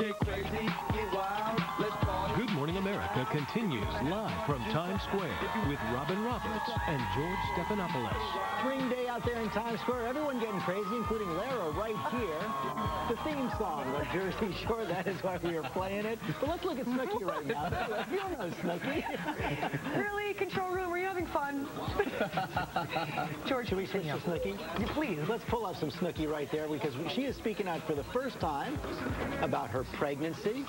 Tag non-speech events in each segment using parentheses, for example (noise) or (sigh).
Get crazy, get wild, let's America continues live from Times Square with Robin Roberts and George Stephanopoulos. Spring day out there in Times Square. Everyone getting crazy, including Lara right here. The theme song of Jersey Shore. That is why we are playing it. But let's look at Snooki right now. You know Snooki. Really? Control room, are you having fun? (laughs) George, should we switch to Snooki? Please, let's pull up some Snooki right there because she is speaking out for the first time about her pregnancy,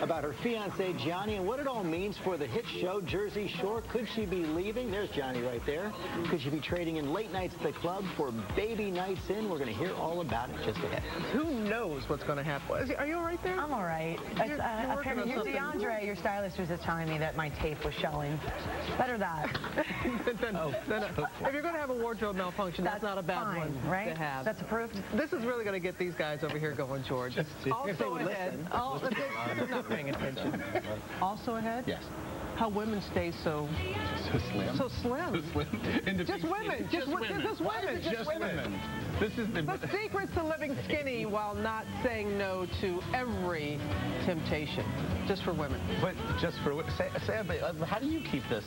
about her fiance Jionni, and what it all means for the hit show Jersey Shore. Could she be leaving? There's Jionni right there. Could she be trading in late nights at the club for baby nights in? We're going to hear all about it just ahead. Who knows what's going to happen? Are you all right there? I'm all right. You're- uh, you're apparently, on something. DeAndre, your stylist, was just telling me that my tape was showing. Better that. (laughs) Then- then, uh, if you're going to have a wardrobe malfunction, that's, not a bad fine, one right? to have. That's approved. This is really going to get these guys over here going, George. If they Also (laughs) ahead. listen. Oh, they- they're not paying attention. Also ahead? Yes. How women stay so So slim. so slim. In the Just big women. city. Just, women. Just women. Just women. This is the... The secret's to living skinny while not saying no to every temptation. Just for women. But just for say, say, uh, how do you keep this,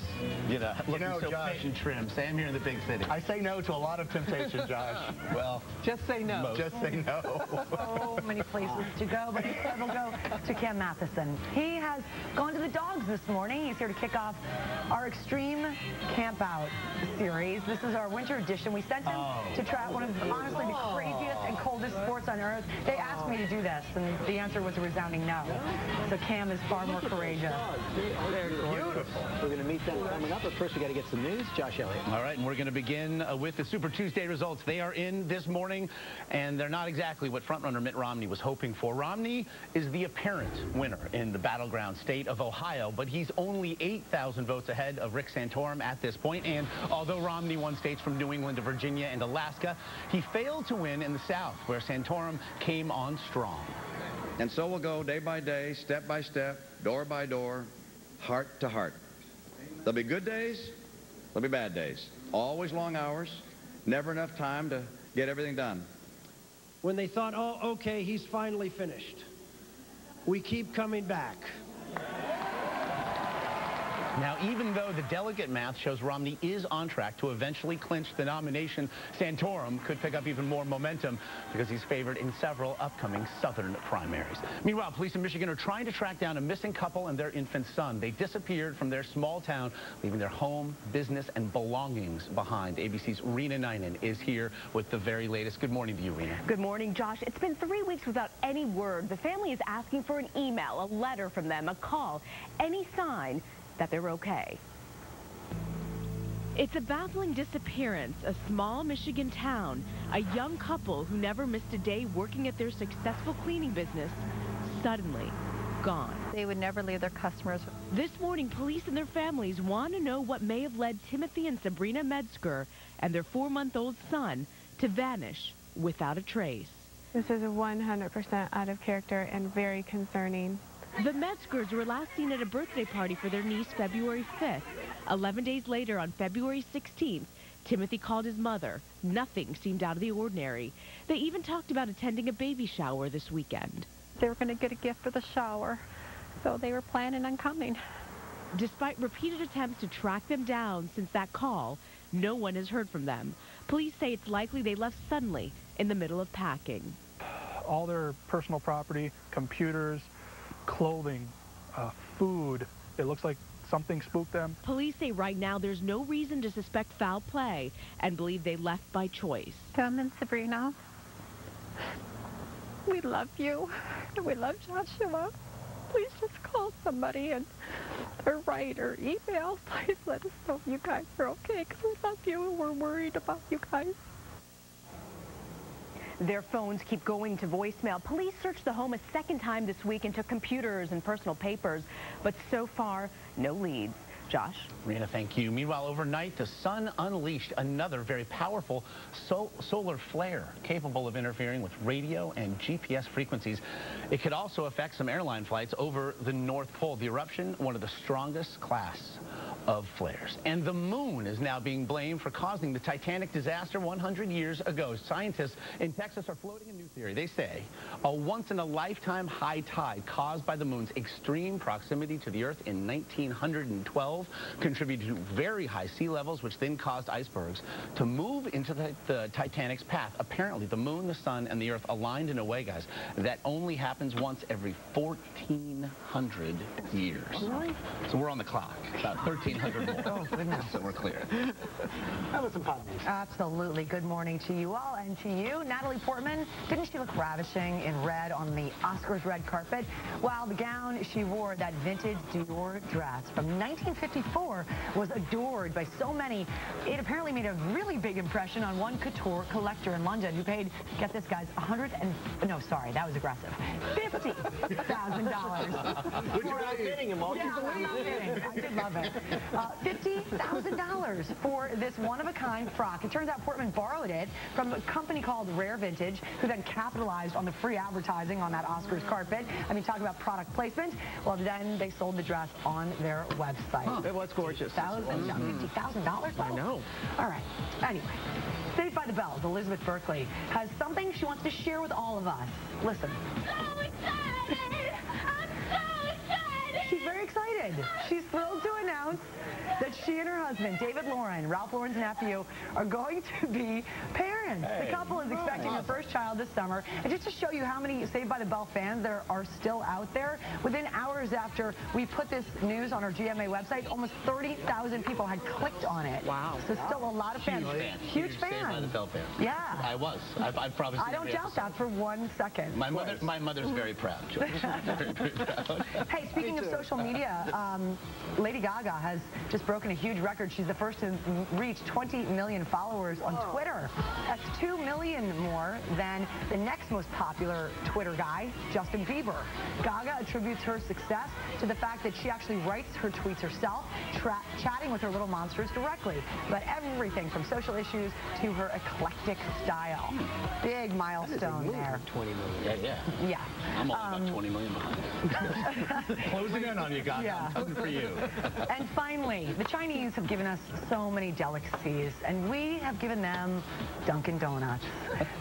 you know, looking know, so Josh- fresh and trim? Sam here in the big city. I say no to a lot of temptation, (laughs) Josh. well, Just say no. Just say no. (laughs) so many places to go, but instead we'll go to Cam Mathison. He has gone to the dogs this morning. He's here to kick off our Extreme Camp Out series. This is our winter edition. We sent him to try out one of, honestly, the craziest and coldest sports on earth. They asked me to do this, and the answer was a resounding no. So Cam is far more courageous. Beautiful. We're going to meet them coming up, but first we got to get some news. Josh Elliott. all right, and we're going to begin uh, with the Super Tuesday results. They are in this morning, and they're not exactly what frontrunner Mitt Romney was hoping for. Romney is the apparent winner in the battleground state of Ohio, but he's only 8,000 votes ahead of Rick Santorum at this point. And although Romney won states from New England to Virginia and Alaska, he failed to win in the South, where Santorum came on strong. And so we'll go day by day, step by step, door by door, heart to heart. There'll be good days, there'll be bad days. Always long hours, never enough time to get everything done. when they thought, oh, okay, he's finally finished. We keep coming back. Now, even though the delegate math shows Romney is on track to eventually clinch the nomination, Santorum could pick up even more momentum because he's favored in several upcoming southern primaries. Meanwhile, police in Michigan are trying to track down a missing couple and their infant son. They disappeared from their small town, leaving their home, business, and belongings behind. ABC's Reena Ninan is here with the very latest. Good morning to you, Reena. Good morning, Josh. It's been three weeks without any word. The family is asking for an email, a letter from them, a call, any sign that they're okay. It's a baffling disappearance, a small Michigan town, a young couple who never missed a day working at their successful cleaning business, suddenly gone. They would never leave their customers. This morning, police and their families want to know what may have led Timothy and Sabrina Metzger and their four-month-old son to vanish without a trace. This is 100% out of character and very concerning. The Metzgers were last seen at a birthday party for their niece February 5th. Eleven days later, on February 16th, Timothy called his mother. Nothing seemed out of the ordinary. They even talked about attending a baby shower this weekend. They were going to get a gift for the shower, so they were planning on coming. Despite repeated attempts to track them down since that call, no one has heard from them. Police say it's likely they left suddenly in the middle of packing. all their personal property, computers, clothing, uh, food. It looks like something spooked them. Police say right now there's no reason to suspect foul play and believe they left by choice. Tim and Sabrina, we love you, and we love Joshua. Please just call somebody and or write or email. Please let us know if you guys are okay, because we love you and we're worried about you guys. Their phones keep going to voicemail. Police searched the home a second time this week and took computers and personal papers, but so far, no leads. Josh? Reena, thank you. Meanwhile, overnight, the sun unleashed another very powerful sol solar flare capable of interfering with radio and GPS frequencies. It could also affect some airline flights over the North Pole. The eruption, one of the strongest class of flares. And the moon is now being blamed for causing the Titanic disaster 100 years ago. Scientists in Texas are floating a new theory. They say a once-in-a-lifetime high tide caused by the moon's extreme proximity to the Earth in 1912 contributed to very high sea levels, which then caused icebergs to move into the, the Titanic's path. Apparently, the moon, the sun, and the Earth aligned in a way, guys, that only happens once every 1,400 years. Really? So we're on the clock. About 1,300 more. Oh, goodness. So we're clear. How about some pop? Absolutely. Good morning to you all and to you. Natalie Portman, didn't she look ravishing in red on the Oscars red carpet? While the gown she wore, that vintage Dior dress from 1954, was adored by so many. It apparently made a really big impression on one couture collector in London who paid, get this guys, 100 and, no, sorry, that was aggressive, $50,000. Which you're not kidding him, Walt. Yeah, I'm not kidding. I did love it. Uh, $50,000 for this one-of-a-kind frock. It turns out Portman borrowed it from a company called Rare Vintage, who then capitalized on the free advertising on that Oscars carpet. I mean, talk about product placement. Well, then they sold the dress on their website. Huh. It was gorgeous. Thousand, $50,000? I know. All right. Anyway, Saved by the Bells, Elizabeth Berkley, has something she wants to share with all of us. Listen. She's excited. She's thrilled to announce that she and her husband, David Lauren, Ralph Lauren's nephew, are going to be parents. Hey, the couple is expecting their first child this summer. And just to show you how many Saved by the Bell fans there are still out there, within hours after we put this news on our GMA website, almost 30,000 people had clicked on it. Wow. So still a lot of fans. Huge fan. Huge Saved by the fans. Bell fan. Yeah. I was. I've, I've probably I don't doubt episode. that for one second. My mother, my mother's very proud. George. (laughs) very, very proud. Hey, speaking of social media, um, Lady Gaga has just broken a huge record. She's the first to reach 20 million followers on Twitter. That's 2 million more than the next most popular Twitter guy, Justin Bieber. Gaga attributes her success to the fact that she actually writes her tweets herself, tra- chatting with her little monsters directly. But everything from social issues to her eclectic style. Big milestone there. 20 million. Yeah, yeah. Yeah. I'm only um, about 20 million behind. (laughs) Closing in on you, Gaga. Yeah. I'm for you. And finally, the Chinese have given us so many delicacies, and we have given them Dunkin' Donuts.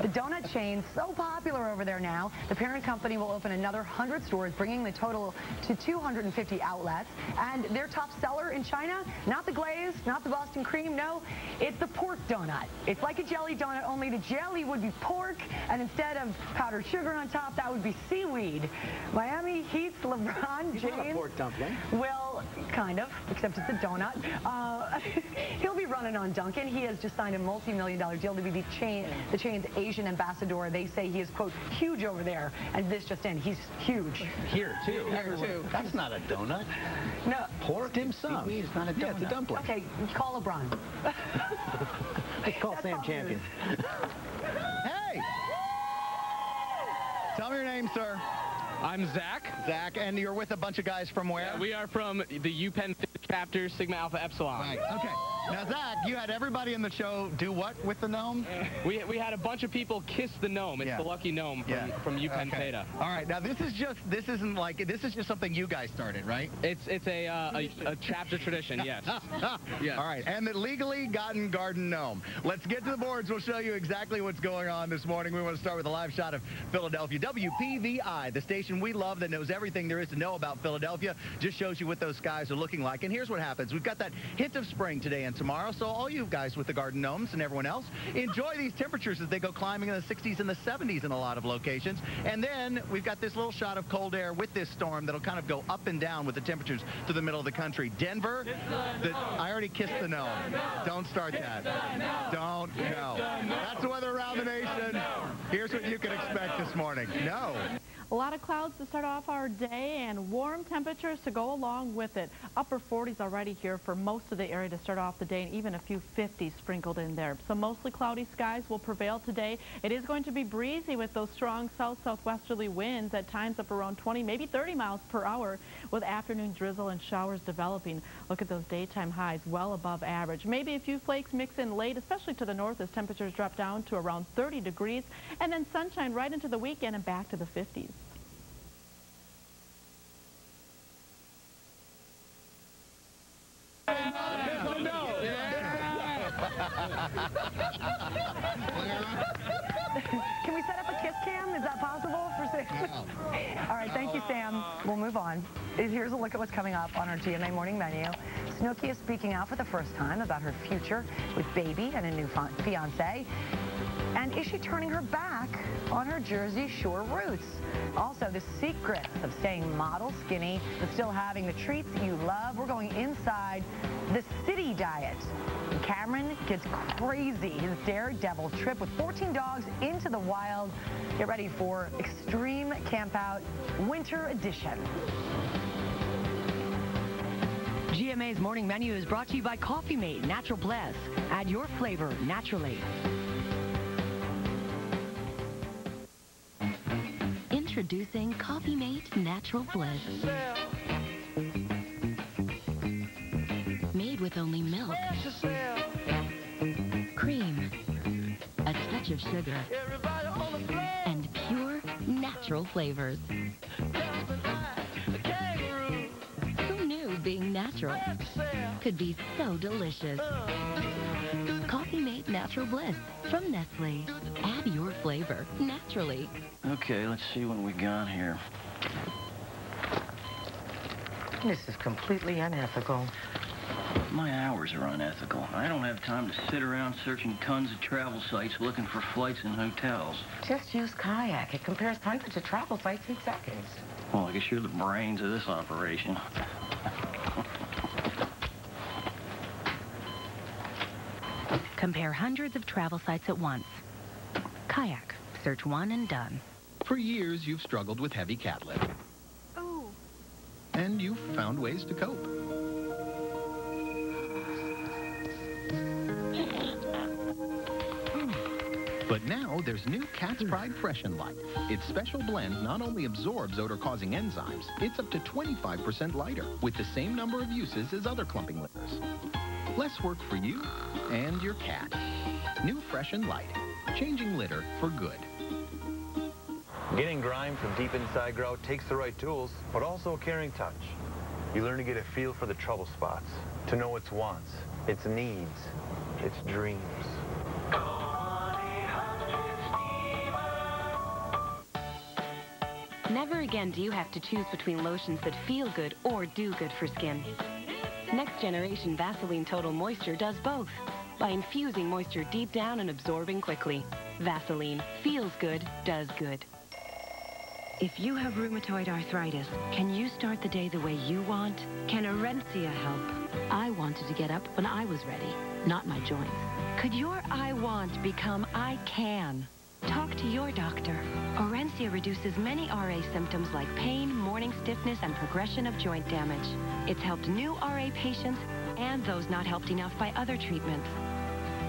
The donut chain so popular over there now, the parent company will open another 100 stores, bringing the total to 250 outlets. And their top seller in China, not the glaze, not the Boston cream, no, it's the pork donut. It's like a jelly donut, only the jelly would be pork, and instead of powdered sugar on top, that would be seaweed. Miami Heat's LeBron He's not a James pork dumpling. will, kind of, except it's a donut. Uh, (laughs) he'll be running on Dunkin'. He has just signed a multi-million dollar deal to be the chain, the chain's Asian ambassador. They say he is, quote, huge over there. And this just in, he's huge. Here, too. Here, too. That's not a donut. No. Pork dim sum. Seaweed is not a donut. Yeah, it's a dumpling. Okay, call LeBron. (laughs) Let's call That's Sam Champion. Hey! (laughs) Tell me your name, sir. I'm Zach. Zach, and you're with a bunch of guys from where? We are from the UPenn chapter Sigma Alpha Epsilon. Right, okay. Now, Zach, you had everybody in the show do what with the gnome? We, we had a bunch of people kiss the gnome. It's Yeah. the lucky gnome from, Yeah. from UPenn Okay. Theta. All right, now this is just, this isn't like, this is just something you guys started, right? It's it's a, uh, a, a chapter tradition, yes. (laughs) Yes. All right, and the legally gotten garden gnome. Let's get to the boards. We'll show you exactly what's going on this morning. We want to start with a live shot of Philadelphia. WPVI, the station we love that knows everything there is to know about Philadelphia, just shows you what those skies are looking like. And here's what happens. We've got that hint of spring today and tomorrow, so all you guys with the garden gnomes and everyone else, enjoy these temperatures as they go climbing in the 60s and the 70s in a lot of locations. And then we've got this little shot of cold air with this storm that'll kind of go up and down with the temperatures to the middle of the country. Denver, the, I already kissed the gnome. Don't start that. Don't, no. That's the weather around the nation. Here's what you can expect this morning. No. A lot of clouds to start off our day and warm temperatures to go along with it. Upper 40s already here for most of the area to start off the day and even a few 50s sprinkled in there. So mostly cloudy skies will prevail today. It is going to be breezy with those strong south-southwesterly winds at times up around 20, maybe 30 miles per hour with afternoon drizzle and showers developing. Look at those daytime highs well above average. Maybe a few flakes mix in late, especially to the north as temperatures drop down to around 30 degrees and then sunshine right into the weekend and back to the 50s. Can we set up a kiss cam? Is that possible for Sam? All right, thank you, Sam. We'll move on. Here's a look at what's coming up on our GMA morning menu. Snooki is speaking out for the first time about her future with baby and a new fiance. And is she turning her back on her Jersey Shore roots? Also, the secrets of staying model skinny and still having the treats you love. We're going Cameron gets crazy. His daredevil trip with 14 dogs into the wild. Get ready for Extreme Campout Winter Edition. GMA's morning menu is brought to you by Coffee Mate Natural Bliss. Add your flavor naturally. Introducing Coffee Mate Natural Bliss. Made with only milk, sugar, and pure natural flavors. Who knew being natural could be so delicious? Coffee Mate Natural Bliss from Nestle. Add your flavor naturally. Okay, let's see what we got here. This is completely unethical. My hours are unethical. I don't have time to sit around searching tons of travel sites looking for flights and hotels. Just use Kayak. It compares hundreds of travel sites in seconds. Well, I guess you're the brains of this operation. Compare hundreds of travel sites at once. Kayak. Search one and done. For years, you've struggled with heavy cat lip. And you've found ways to cope. But now there's new Cat's Pride Fresh and Light. Its special blend not only absorbs odor-causing enzymes, it's up to 25% lighter, with the same number of uses as other clumping litters. Less work for you and your cat. New Fresh and Light. Changing litter for good. Getting grime from deep inside grout takes the right tools, but also a caring touch. You learn to get a feel for the trouble spots, to know its wants, its needs, its dreams. Never again do you have to choose between lotions that feel good or do good for skin. Next generation Vaseline Total Moisture does both by infusing moisture deep down and absorbing quickly. Vaseline feels good, does good. If you have rheumatoid arthritis, can you start the day the way you want? Can Orencia help? I wanted to get up when I was ready, not my joints. Could your I want become I can? Talk to your doctor. Orencia reduces many RA symptoms like pain, morning stiffness, and progression of joint damage. It's helped new RA patients and those not helped enough by other treatments.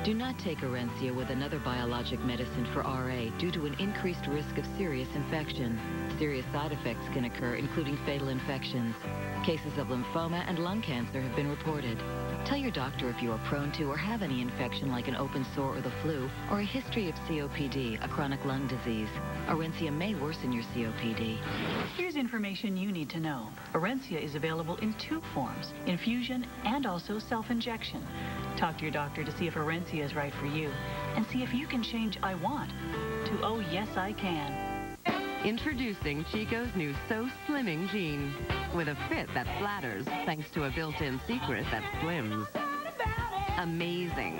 Do not take Orencia with another biologic medicine for RA due to an increased risk of serious infection. Serious side effects can occur, including fatal infections. Cases of lymphoma and lung cancer have been reported. Tell your doctor if you are prone to or have any infection like an open sore or the flu, or a history of COPD, a chronic lung disease. Orencia may worsen your COPD. Here's information you need to know. Orencia is available in two forms, infusion and also self-injection. Talk to your doctor to see if Orencia is right for you, and see if you can change I want to Oh Yes I Can. Introducing Chico's new So Slimming Jean. With a fit that flatters thanks to a built-in secret that slims. Amazing.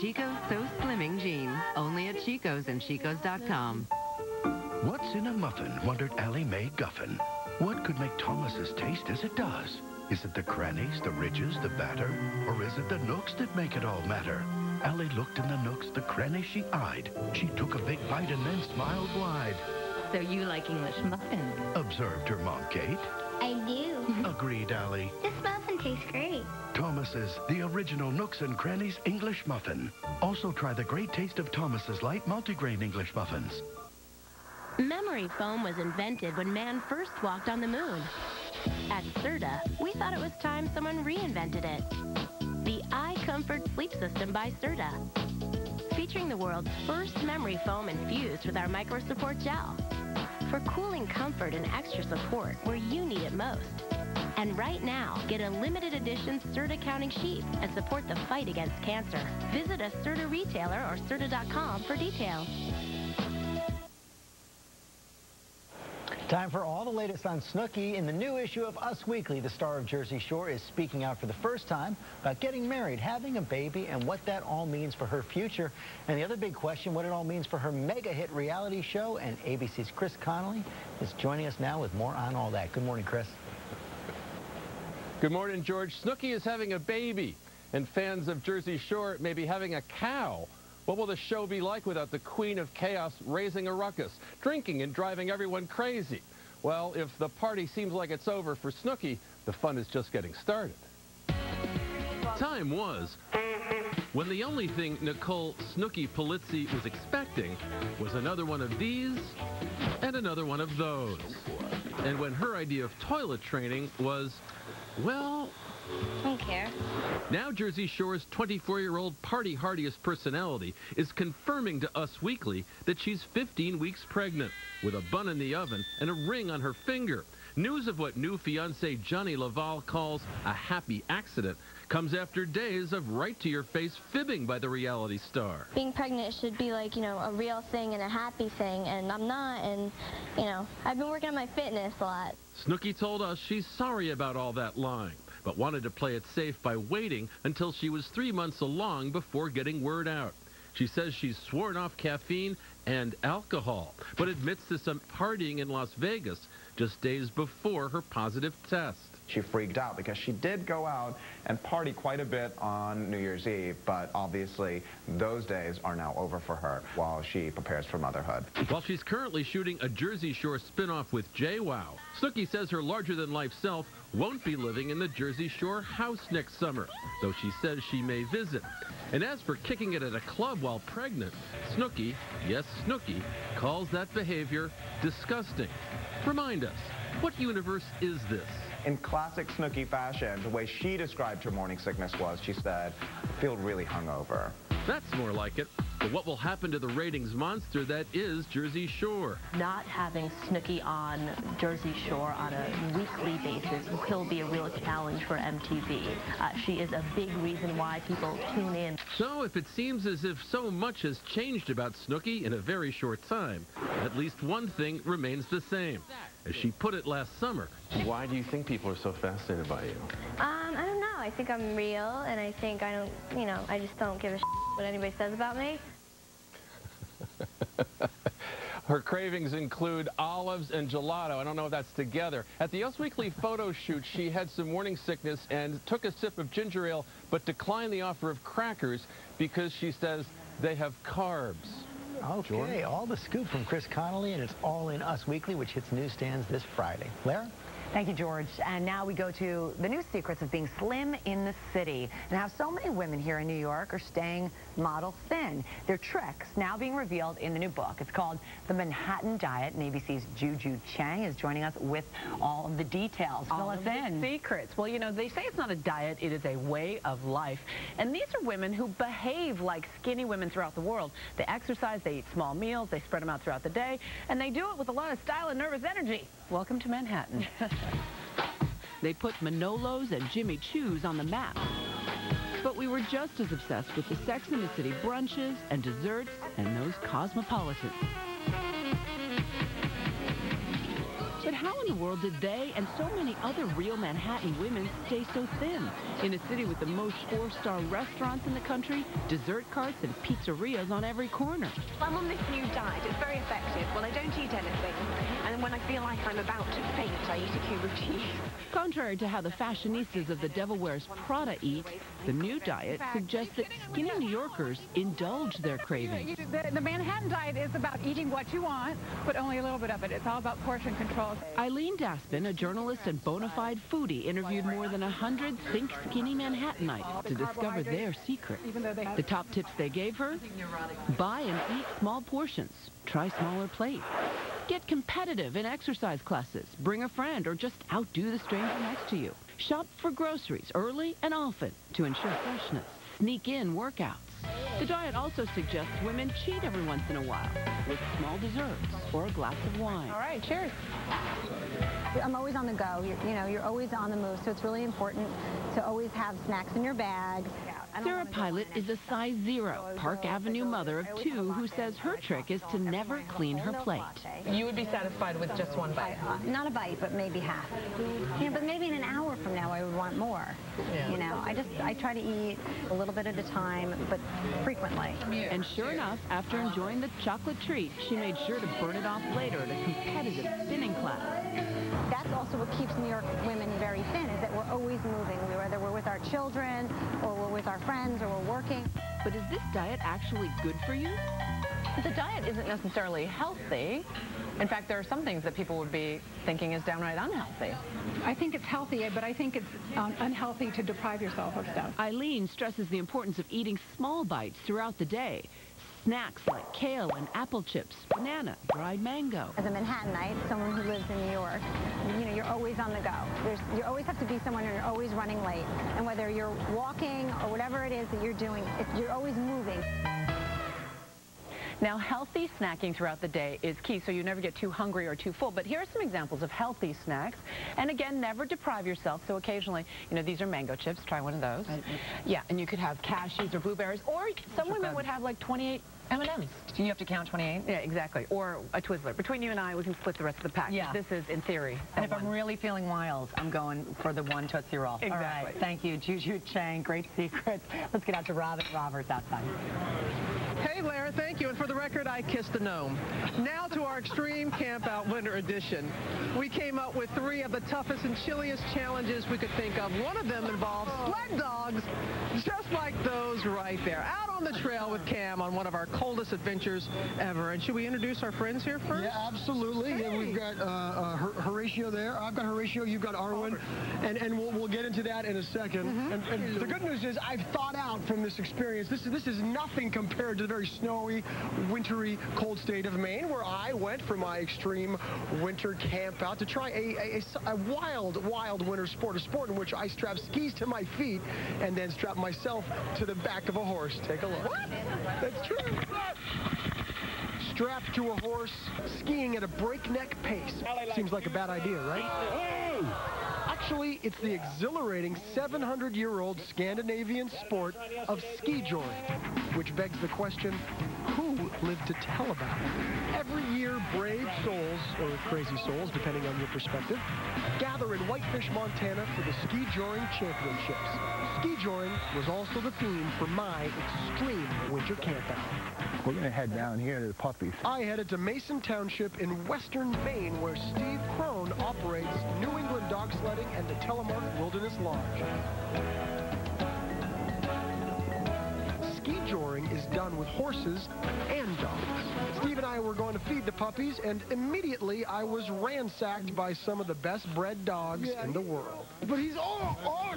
Chico's So Slimming Jean. Only at Chico's and Chicos.com. What's in a muffin, wondered Allie Mae Guffin. What could make Thomas's taste as it does? Is it the crannies, the ridges, the batter? Or is it the nooks that make it all matter? Allie looked in the nooks, the crannies she eyed. She took a big bite and then smiled wide. So you like English muffins? Observed her mom, Kate. I do. (laughs) Agreed, Allie. This muffin tastes great. Thomas's, the original Nooks and Crannies English Muffin. Also try the great taste of Thomas's Light Multigrain English Muffins. Memory foam was invented when man first walked on the moon. At Serta, we thought it was time someone reinvented it. The iComfort Sleep System by Serta. Featuring the world's first memory foam infused with our micro support gel. For cooling comfort and extra support where you need it most. And right now, get a limited edition Serta counting sheet and support the fight against cancer. Visit a Serta retailer or Serta.com for details. Time for all the latest on Snooki. In the new issue of Us Weekly, the star of Jersey Shore is speaking out for the first time about getting married, having a baby, and what that all means for her future. And the other big question, what it all means for her mega hit reality show. And ABC's Chris Connolly is joining us now with more on all that. Good morning, Chris. Good morning, George. Snooki is having a baby, and fans of Jersey Shore may be having a cow. What will the show be like without the queen of chaos raising a ruckus, drinking and driving everyone crazy? Well, if the party seems like it's over for Snooki, the fun is just getting started. Time was when the only thing Nicole Snooki Polizzi was expecting was another one of these and another one of those. And when her idea of toilet training was, well, I don't care. Now Jersey Shore's 24-year-old party hardiest personality is confirming to Us Weekly that she's 15 weeks pregnant with a bun in the oven and a ring on her finger. News of what new fiance Jionni LaValle calls a happy accident comes after days of right-to-your-face fibbing by the reality star. Being pregnant should be like, you know, a real thing and a happy thing, and I'm not, and, you know, I've been working on my fitness a lot. Snooki told us she's sorry about all that lying but wanted to play it safe by waiting until she was three months along before getting word out. She says she's sworn off caffeine and alcohol, but admits to some partying in Las Vegas just days before her positive test. She freaked out because she did go out and party quite a bit on New Year's Eve, but obviously those days are now over for her while she prepares for motherhood. While she's currently shooting a Jersey Shore spinoff with JWoww, Snooki says her larger-than-life self won't be living in the Jersey Shore house next summer, though she says she may visit. And as for kicking it at a club while pregnant, Snooki, yes, Snooki, calls that behavior disgusting. Remind us, what universe is this? In classic Snooki fashion, the way she described her morning sickness was, she said, I feel really hungover. That's more like it. But what will happen to the ratings monster that is Jersey Shore? Not having Snooki on Jersey Shore on a weekly basis will be a real challenge for MTV. Uh, she is a big reason why people tune in. So if it seems as if so much has changed about Snooki in a very short time, at least one thing remains the same. As she put it last summer. Why do you think people are so fascinated by you? Um, I don't know. I think I'm real, and I think I don't, you know, I just don't give a what anybody says about me. (laughs) Her cravings include olives and gelato. I don't know if that's together. At the Us Weekly photo shoot, she had some morning sickness and took a sip of ginger ale, but declined the offer of crackers because she says they have carbs. Okay, Jordan? all the scoop from Chris Connolly, and it's all in Us Weekly, which hits newsstands this Friday. Lara? Thank you, George. And now we go to the new secrets of being slim in the city and how so many women here in New York are staying model thin. Their tricks now being revealed in the new book. It's called The Manhattan Diet, and ABC's Juju Chang is joining us with all of the details. Fill all us in. secrets. Well, you know, they say it's not a diet, it is a way of life. And these are women who behave like skinny women throughout the world. They exercise, they eat small meals, they spread them out throughout the day, and they do it with a lot of style and nervous energy. Welcome to Manhattan. (laughs) they put Manolos and Jimmy Choo's on the map. But we were just as obsessed with the Sex and the City brunches and desserts and those cosmopolitans. But how in the world did they and so many other real Manhattan women stay so thin? In a city with the most four-star restaurants in the country, dessert carts and pizzerias on every corner. I'm on this new diet. It's very effective. Well, I don't eat anything. And when I feel like I'm about to faint, I eat a cube of cheese. Contrary to how the fashionistas of the Devil Wears Prada eat, the new diet suggests that skinny New Yorkers indulge their cravings. The, the Manhattan diet is about eating what you want, but only a little bit of it. It's all about portion control. Eileen Daspin, a journalist and bona fide foodie, interviewed more than 100 Think Skinny Manhattanites to discover their secret. The top tips they gave her? Buy and eat small portions. Try smaller plates. Get competitive in exercise classes. Bring a friend or just outdo the stranger next to you. Shop for groceries early and often to ensure freshness. Sneak in workouts. The diet also suggests women cheat every once in a while with small desserts or a glass of wine. All right, cheers. I'm always on the go. You're, you know, you're always on the move, so it's really important to always have snacks in your bag. Sarah Pilot is a size zero, Park Avenue mother of two who says her trick is to never clean her plate. You would be satisfied with just one bite? Uh, not a bite, but maybe half. You know, but maybe in an hour from now I would want more. Yeah. You know, I just, I try to eat a little bit at a time, but frequently. And sure enough, after enjoying the chocolate treat, she made sure to burn it off later at a competitive spinning class. That's also what keeps New York women very thin, is that we're always moving, whether we're with our children or we're with our friends or we're working. But is this diet actually good for you? The diet isn't necessarily healthy. In fact, there are some things that people would be thinking is downright unhealthy. I think it's healthy, but I think it's um, unhealthy to deprive yourself of stuff. Eileen stresses the importance of eating small bites throughout the day. Snacks like kale and apple chips, banana, dried mango. As a Manhattanite, someone who lives in New York, you know, you're always on the go. There's, you always have to be someone and you're always running late. And whether you're walking or whatever it is that you're doing, you're always moving. Now, healthy snacking throughout the day is key, so you never get too hungry or too full. But here are some examples of healthy snacks. And again, never deprive yourself. So occasionally, you know, these are mango chips. Try one of those. Yeah, and you could have cashews or blueberries, or some women would have like 28 M&Ms. Do you have to count 28? Yeah, exactly. Or a Twizzler. Between you and I, we can split the rest of the pack. Yeah. This is, in theory, And a if I'm really feeling wild, I'm going for the one Tootsie Roll. All Exactly. right. Thank you, Juju Chang. Great secrets. Let's get out to Robin Roberts outside. Hey, Lara, thank you. And for the record, I kissed a gnome. Now to our Extreme Camp Out Winter Edition. We came up with three of the toughest and chilliest challenges we could think of. One of them involves sled dogs, just like those right there. Out on the trail with Cam on one of our coldest adventures ever. And should we introduce our friends here first? Yeah, absolutely. Yeah, we've got uh, uh, Horatio there. I've got Horatio. You've got Arwen. And, and we'll, we'll get into that in a 2nd And, and the good news is I've thought out from this experience. This is, this is nothing compared to the very snowy, wintry, cold state of Maine where I went for my extreme winter camp out to try a wild, wild winter sport, a sport in which I strap skis to my feet and then strap myself to the back of a horse. Take a look. What? That's true. Strapped to a horse, skiing at a breakneck pace. Seems like a bad idea, right? Actually, it's the exhilarating 700-year-old Scandinavian sport of ski joring, which begs the question, who lived to tell about it? Every year, brave souls, or crazy souls, depending on your perspective, gather in Whitefish, Montana for the Ski Joring Championships. Ski joring was also the theme for my extreme winter camp out. We're going to head down here to the puppies. I headed to Mason Township in western Maine where Steve Crone operates New England Dog Sledding and the Telemark Wilderness Lodge. Ski joring is done with horses and dogs. Steve and I were going to feed the puppies and immediately I was ransacked by some of the best bred dogs in the world. But he's, oh, oh,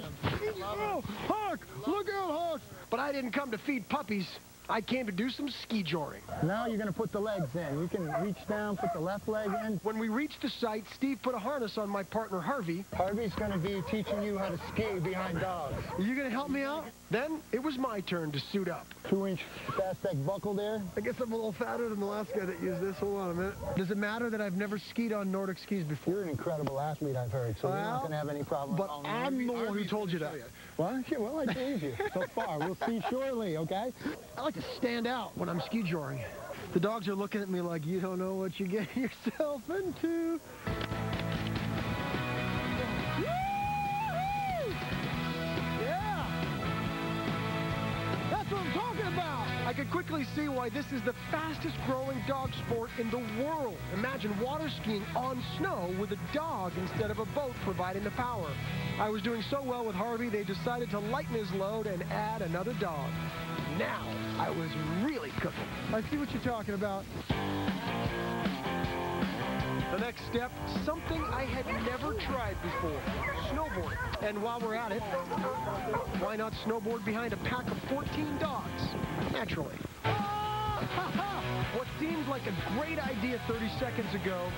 oh, Hawk, look out, Hawk. But I didn't come to feed puppies. I came to do some ski joring. Now you're going to put the legs in. You can reach down, put the left leg in. When we reached the site, Steve put a harness on my partner, Harvey. Harvey's going to be teaching you how to ski behind dogs. Are you going to help me out? Then it was my turn to suit up. Two-inch Fastex buckle there. I guess I'm a little fatter than the last guy that used this. Hold on a minute. Does it matter that I've never skied on Nordic skis before? You're an incredible athlete, I've heard, so you're not going to have any problem. But I'm the one who told you that. What? Yeah, well, I believe you so (laughs) far. We'll see shortly, okay? I like to stand out when I'm ski joring. The dogs are looking at me like, you don't know what you're getting (laughs) yourself into. Could quickly see why this is the fastest growing dog sport in the world. Imagine water skiing on snow with a dog instead of a boat providing the power. I was doing so well with Harvey, they decided to lighten his load and add another dog. Now, I was really cooking. I see what you're talking about. The next step, something I had never tried before, snowboard. And while we're at it, why not snowboard behind a pack of 14 dogs? Naturally. (laughs) What seemed like a great idea 30 seconds ago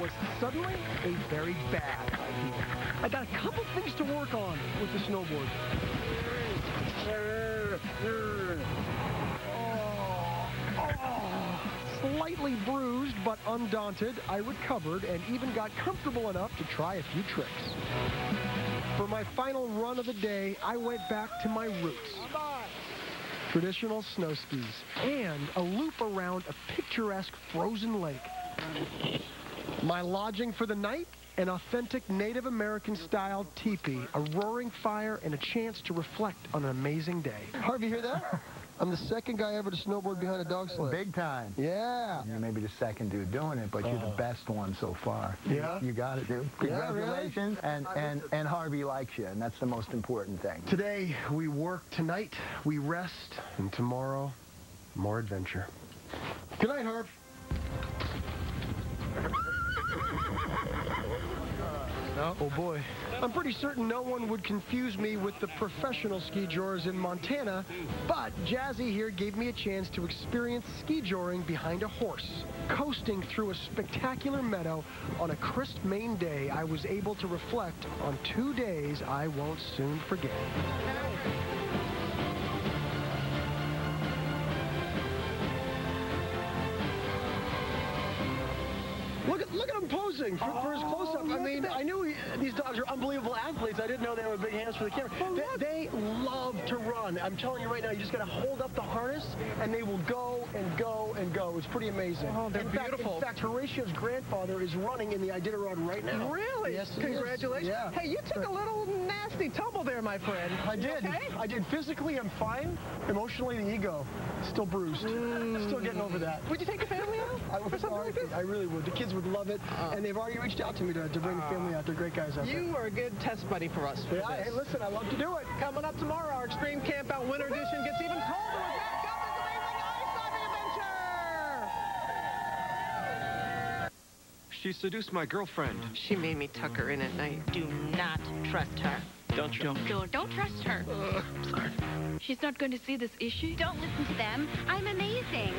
was suddenly a very bad idea. I got a couple things to work on with the snowboard. Slightly bruised, but undaunted, I recovered and even got comfortable enough to try a few tricks. For my final run of the day, I went back to my roots. Traditional snow skis and a loop around a picturesque frozen lake. My lodging for the night? An authentic Native American style teepee, a roaring fire, and a chance to reflect on an amazing day. Harvey, hear that? I'm the second guy ever to snowboard behind a dog sled. Big time. Yeah. You're maybe the second dude doing it, but you're the oh. best one so far. Yeah? You got it, dude. Yeah, really? Congratulations. And, and, and Harvey likes you, and that's the most important thing. Today, we work. Tonight, we rest. And tomorrow, more adventure. Good night, Harv. Oh boy. I'm pretty certain no one would confuse me with the professional ski joors in Montana, but Jazzy here gave me a chance to experience ski joring behind a horse. Coasting through a spectacular meadow on a crisp Maine day, I was able to reflect on two days I won't soon forget. Look at, him posing for, for his close-up. Oh, I mean, I knew he, these dogs are unbelievable athletes. I didn't know they were big hands for the camera. They, they love to run. I'm telling you right now, you just got to hold up the harness, and they will go and go and go. It's pretty amazing. Oh, they're in fact, beautiful. in fact, Horatio's grandfather is running in the Iditarod right now. Really? Yes. Congratulations. Yeah. Hey, you took a little nasty tumble there, my friend. I did. okay? I did. Physically, I'm fine. Emotionally, the ego, still bruised. Still getting over that. Would you take the family out? I would. I really would. The kids would love it, and they've already reached out to me to, to bring the family out. They're great guys out there. You are a good test buddy for us. For Yeah, this. hey, listen, I love to do it. Coming up tomorrow, our Extreme Camp Out Winter Edition gets even colder with Matt Guffey's amazing ice diving adventure. She seduced my girlfriend. She made me tuck her in at night. Do not trust her. Don't you? Don't, don't trust her. sorry. She's not going to see this, issue. Don't listen to them. I'm amazing.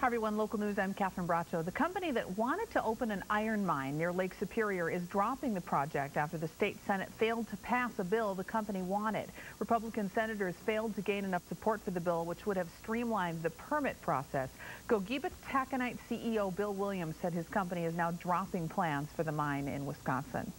Hi everyone, local news, I'm Catherine Bracho. The company that wanted to open an iron mine near Lake Superior is dropping the project after the state senate failed to pass a bill the company wanted. Republican senators failed to gain enough support for the bill, which would have streamlined the permit process. Gogebic Taconite CEO Bill Williams said his company is now dropping plans for the mine in Wisconsin.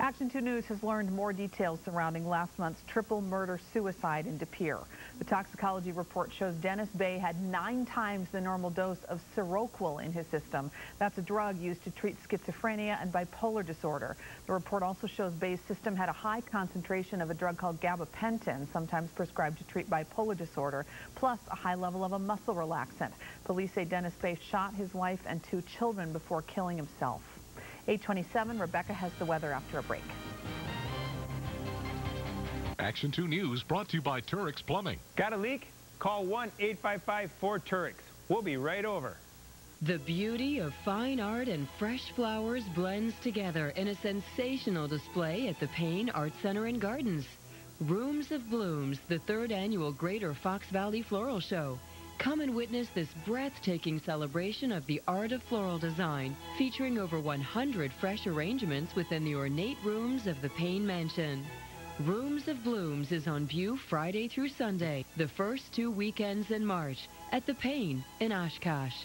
Action 2 News has learned more details surrounding last month's triple murder-suicide in De Pere. The toxicology report shows Dennis Bay had nine times the normal dose of Seroquel in his system. That's a drug used to treat schizophrenia and bipolar disorder. The report also shows Bay's system had a high concentration of a drug called gabapentin, sometimes prescribed to treat bipolar disorder, plus a high level of a muscle relaxant. Police say Dennis Bay shot his wife and two children before killing himself. 827, Rebecca has the weather after a break. Action 2 News brought to you by Turix Plumbing. Got a leak? Call 1-855-4-TURIX. We'll be right over. The beauty of fine art and fresh flowers blends together in a sensational display at the Paine Art Center and Gardens. Rooms of Blooms, the third annual Greater Fox Valley Floral Show. Come and witness this breathtaking celebration of the art of floral design, featuring over 100 fresh arrangements within the ornate rooms of the Paine Mansion. Rooms of Blooms is on view Friday through Sunday, the first two weekends in March, at the Paine in Oshkosh.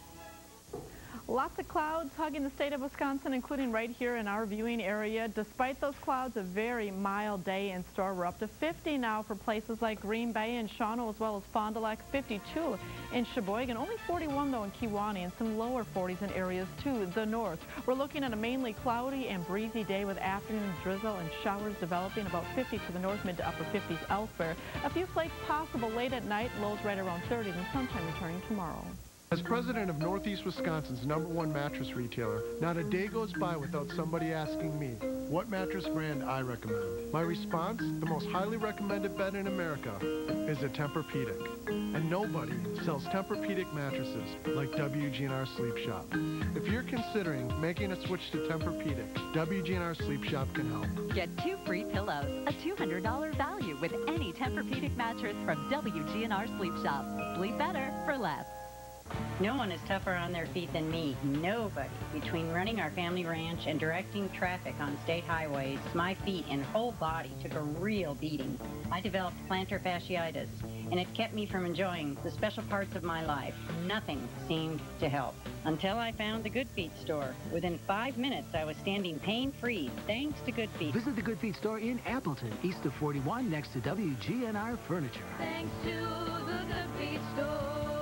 Lots of clouds hugging the state of Wisconsin, including right here in our viewing area. Despite those clouds, a very mild day in store. We're up to 50 now for places like Green Bay and Shawano, as well as Fond du Lac, 52 in Sheboygan, only 41 though in Kewaunee, and some lower 40s in areas to the north. We're looking at a mainly cloudy and breezy day with afternoon drizzle and showers developing about 50 to the north, mid to upper 50s elsewhere. A few flakes possible late at night, lows right around 30, and sunshine returning tomorrow. As president of Northeast Wisconsin's number one mattress retailer, not a day goes by without somebody asking me what mattress brand I recommend. My response, the most highly recommended bed in America, is a Tempur-Pedic. And nobody sells Tempur-Pedic mattresses like WGNR Sleep Shop. If you're considering making a switch to Tempur-Pedic, WGNR Sleep Shop can help. Get two free pillows, a $200 value with any Tempur-Pedic mattress from WGNR Sleep Shop. Sleep better for less. No one is tougher on their feet than me. Nobody. Between running our family ranch and directing traffic on state highways, my feet and whole body took a real beating. I developed plantar fasciitis, and it kept me from enjoying the special parts of my life. Nothing seemed to help. Until I found the Good Feet store. Within five minutes, I was standing pain-free, thanks to Good Feet. Visit the Good Feet store in Appleton, east of 41, next to WGNR Furniture. Thanks to the Good Feet store.